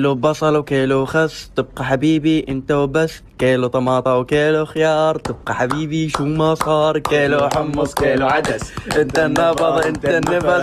كيلو بصل وكيلو خس تبقى حبيبي انت وبس. كيلو طماطة وكيلو خيار تبقى حبيبي شو ما صار. كيلو حمص كيلو عدس. انت النبض انت النبض